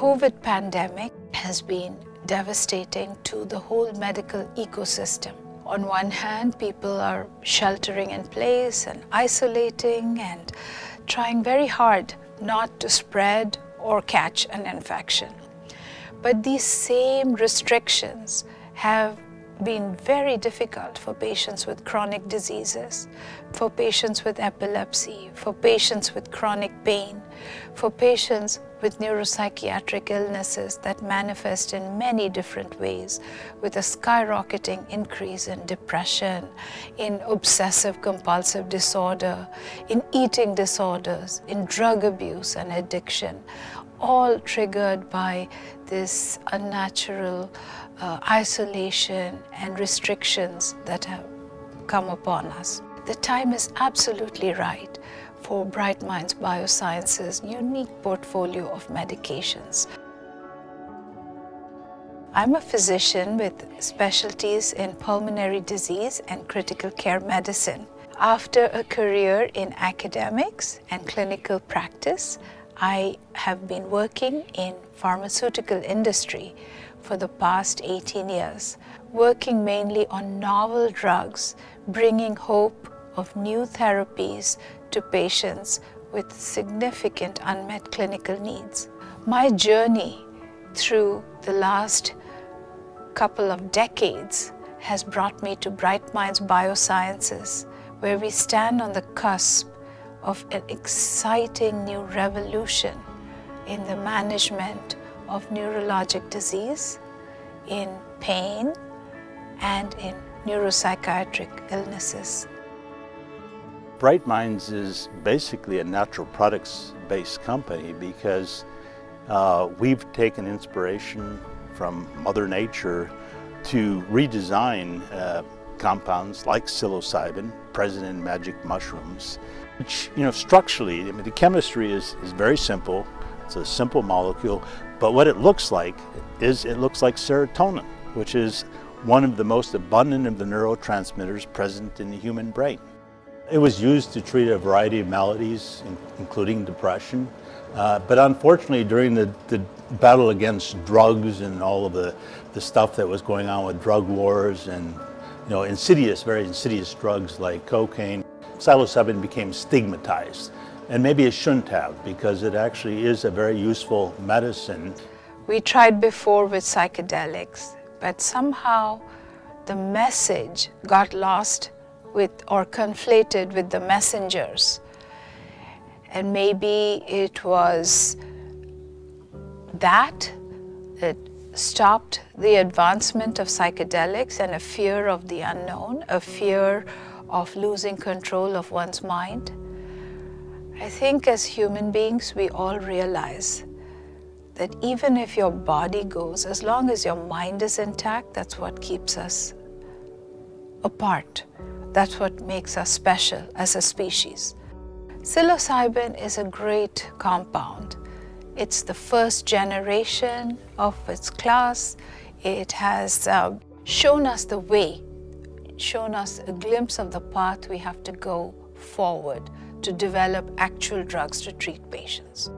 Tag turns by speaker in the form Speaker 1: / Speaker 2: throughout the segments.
Speaker 1: COVID pandemic has been devastating to the whole medical ecosystem. On one hand, people are sheltering in place and isolating and trying very hard not to spread or catch an infection. But these same restrictions have been very difficult for patients with chronic diseases, for patients with epilepsy, for patients with chronic pain, for patients with neuropsychiatric illnesses that manifest in many different ways, with a skyrocketing increase in depression, in obsessive compulsive disorder, in eating disorders, in drug abuse and addiction, all triggered by this unnatural uh, isolation and restrictions that have come upon us. The time is absolutely right for Bright Minds Biosciences' unique portfolio of medications. I'm a physician with specialties in pulmonary disease and critical care medicine. After a career in academics and clinical practice, I have been working in pharmaceutical industry for the past 18 years, working mainly on novel drugs, bringing hope of new therapies to patients with significant unmet clinical needs. My journey through the last couple of decades has brought me to Bright Minds Biosciences, where we stand on the cusp of an exciting new revolution in the management of neurologic disease, in pain, and in neuropsychiatric illnesses.
Speaker 2: Bright Minds is basically a natural products based company because uh, we've taken inspiration from Mother Nature to redesign uh, compounds like psilocybin, present in magic mushrooms, which, you know, structurally, I mean, the chemistry is, is very simple. It's a simple molecule, but what it looks like is it looks like serotonin, which is one of the most abundant of the neurotransmitters present in the human brain. It was used to treat a variety of maladies, including depression. Uh, but unfortunately, during the, the, battle against drugs and all of the, the stuff that was going on with drug wars and you know, insidious, very insidious drugs like cocaine, psilocybin became stigmatized. And maybe it shouldn't have because it actually is a very useful medicine.
Speaker 1: We tried before with psychedelics, but somehow the message got lost with or conflated with the messengers. And maybe it was that that stopped the advancement of psychedelics and a fear of the unknown, a fear of losing control of one's mind. I think as human beings, we all realize that even if your body goes, as long as your mind is intact, that's what keeps us apart. That's what makes us special as a species. Psilocybin is a great compound. It's the first generation of its class. It has uh, shown us the way, shown us a glimpse of the path we have to go forward to develop actual drugs to treat patients.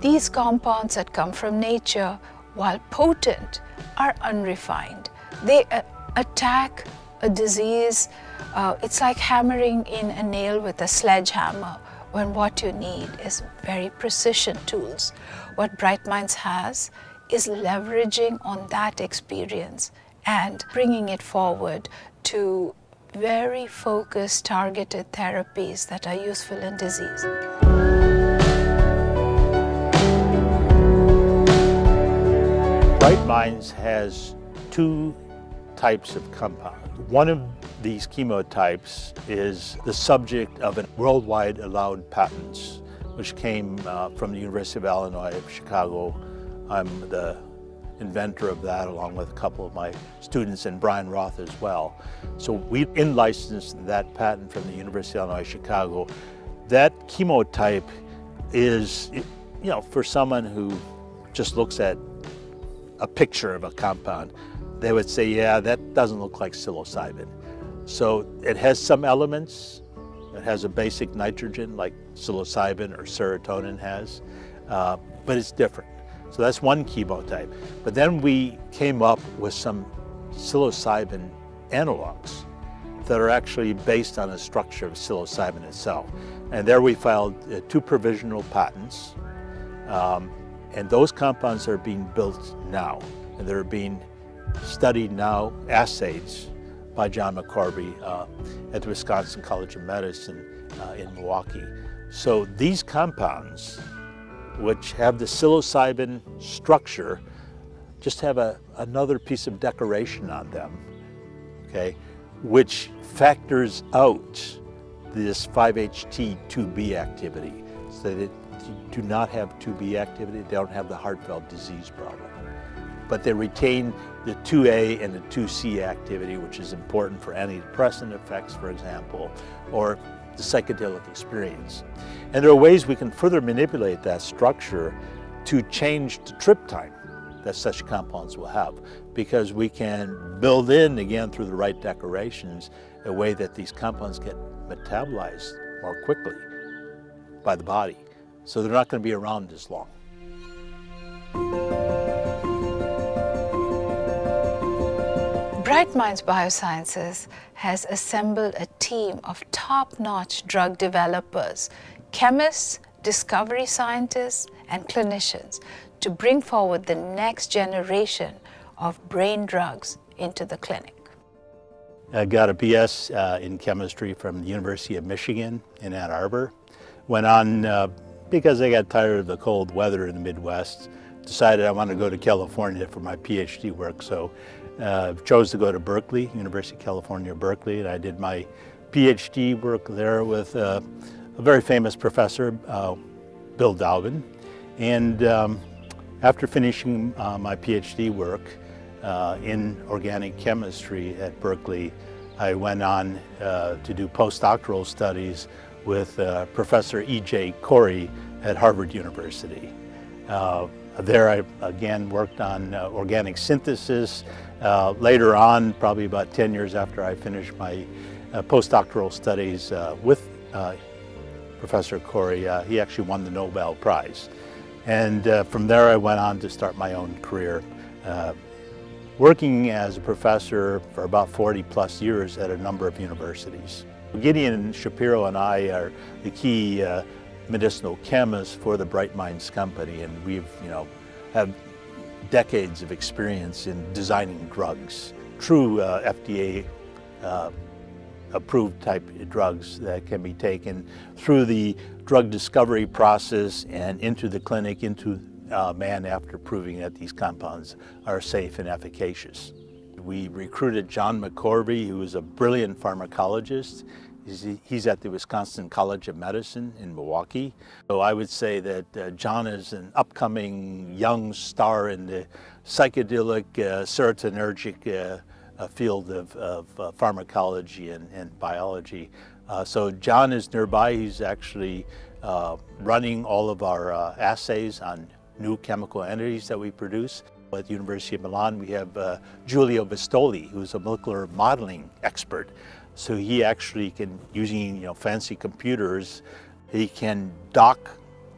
Speaker 1: These compounds that come from nature, while potent, are unrefined. They uh, attack a disease. Uh, it's like hammering in a nail with a sledgehammer when what you need is very precision tools. What Bright Minds has is leveraging on that experience and bringing it forward to very focused, targeted therapies that are useful in disease.
Speaker 2: Bright Minds has two types of compound. One of these chemotypes is the subject of a worldwide allowed patents, which came uh, from the University of Illinois of Chicago. I'm the inventor of that along with a couple of my students and Brian Roth as well. So we in-licensed that patent from the University of Illinois Chicago. That chemotype is, you know, for someone who just looks at a picture of a compound, they would say, yeah, that doesn't look like psilocybin. So it has some elements. It has a basic nitrogen like psilocybin or serotonin has, uh, but it's different. So that's one chemotype. But then we came up with some psilocybin analogs that are actually based on the structure of psilocybin itself. And there we filed uh, two provisional patents. Um, and those compounds are being built now. And they're being studied now, assays, by John McCorvy uh, at the Wisconsin College of Medicine uh, in Milwaukee. So these compounds, which have the psilocybin structure, just have a, another piece of decoration on them, okay, which factors out this 5-HT2B activity so that it do not have 2B activity, they don't have the heart valve disease problem. But they retain the 2A and the 2C activity, which is important for antidepressant effects, for example, or the psychedelic experience. And there are ways we can further manipulate that structure to change the trip time that such compounds will have because we can build in again through the right decorations a way that these compounds get metabolized more quickly by the body so they're not going to be around as long.
Speaker 1: Bright Minds Biosciences has assembled a team of top-notch drug developers, chemists, discovery scientists, and clinicians to bring forward the next generation of brain drugs into the clinic.
Speaker 2: I got a BS uh, in chemistry from the University of Michigan in Ann Arbor. Went on, uh, because I got tired of the cold weather in the Midwest, decided I wanted to go to California for my PhD work. So uh, chose to go to Berkeley, University of California, Berkeley, and I did my PhD work there with uh, a very famous professor, uh, Bill Dauben. And um, after finishing uh, my PhD work uh, in organic chemistry at Berkeley, I went on uh, to do postdoctoral studies with Professor E.J. Corey at Harvard University. There I again worked on organic synthesis, uh, later on, probably about 10 years after I finished my uh, postdoctoral studies uh, with uh, Professor Corey, uh, he actually won the Nobel Prize. And uh, from there I went on to start my own career, working as a professor for about 40 plus years at a number of universities. Gideon Shapiro and I are the key medicinal chemists for the Bright Minds Company, and we've, you know, have decades of experience in designing drugs, true uh, FDA uh, approved type drugs that can be taken through the drug discovery process and into the clinic, into uh, man after proving that these compounds are safe and efficacious. We recruited John McCorvy, who is a brilliant pharmacologist. He's at the Wisconsin College of Medicine in Milwaukee. So I would say that uh, John is an upcoming young star in the psychedelic, uh, serotonergic uh, uh field of, of uh, pharmacology and, and biology. Uh, so John is nearby. He's actually running all of our assays on new chemical entities that we produce. At the University of Milan, we have Giulio Vistoli, who's a molecular modeling expert. So he actually can, using you know, fancy computers, he can dock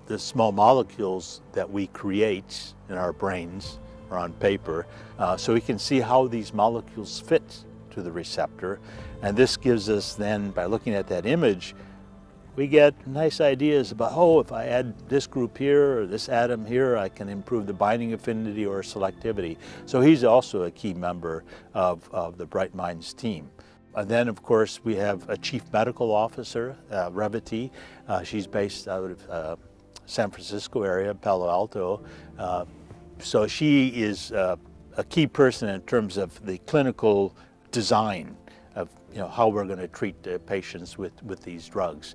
Speaker 2: the small molecules that we create in our brains or on paper, uh, so we can see how these molecules fit to the receptor. And this gives us then, by looking at that image, we get nice ideas about, oh, if I add this group here or this atom here, I can improve the binding affinity or selectivity. So he's also a key member of, of the Bright Minds team. And then, of course, we have a chief medical officer, uh, Revati. Uh, she's based out of uh, San Francisco area, Palo Alto. Uh, so she is uh, a key person in terms of the clinical design of you know, how we're going to treat patients with, with these drugs.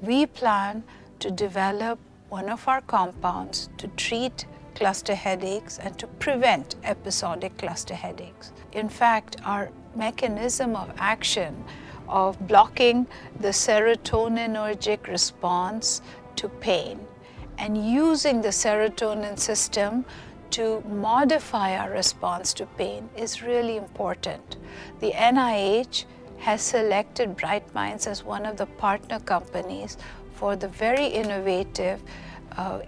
Speaker 1: We plan to develop one of our compounds to treat cluster headaches and to prevent episodic cluster headaches. In fact, our mechanism of action of blocking the serotoninergic response to pain and using the serotonin system to modify our response to pain is really important. The NIH has selected Bright Minds as one of the partner companies for the very innovative uh,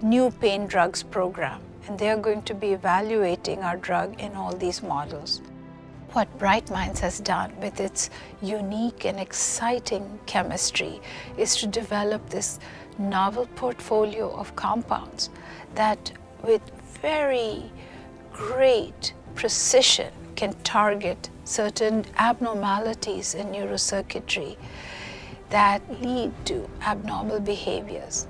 Speaker 1: new pain drugs program, and they are going to be evaluating our drug in all these models. What Bright Minds has done with its unique and exciting chemistry is to develop this novel portfolio of compounds that with very great precision can target certain abnormalities in neurocircuitry that lead to abnormal behaviors,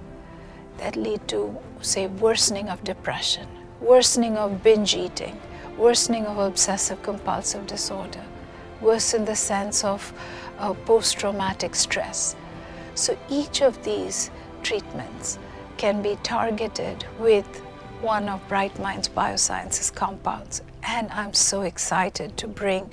Speaker 1: that lead to, say, worsening of depression, worsening of binge eating, worsening of obsessive compulsive disorder, worsen the sense of uh, post traumatic stress. So each of these treatments can be targeted with one of Bright Minds Biosciences compounds. And I'm so excited to bring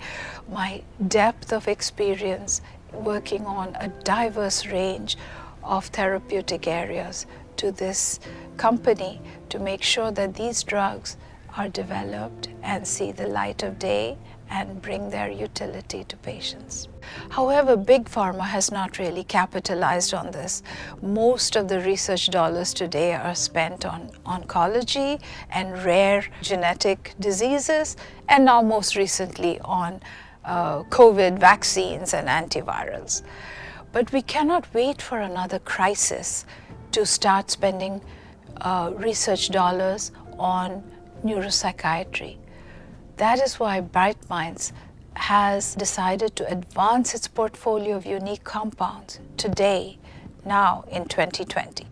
Speaker 1: my depth of experience working on a diverse range of therapeutic areas to this company to make sure that these drugs are developed and see the light of day and bring their utility to patients. However, Big Pharma has not really capitalized on this. Most of the research dollars today are spent on oncology and rare genetic diseases, and now most recently on uh, COVID vaccines and antivirals. But we cannot wait for another crisis to start spending uh, research dollars on neuropsychiatry. That is why Bright Minds has decided to advance its portfolio of unique compounds today, now in 2020.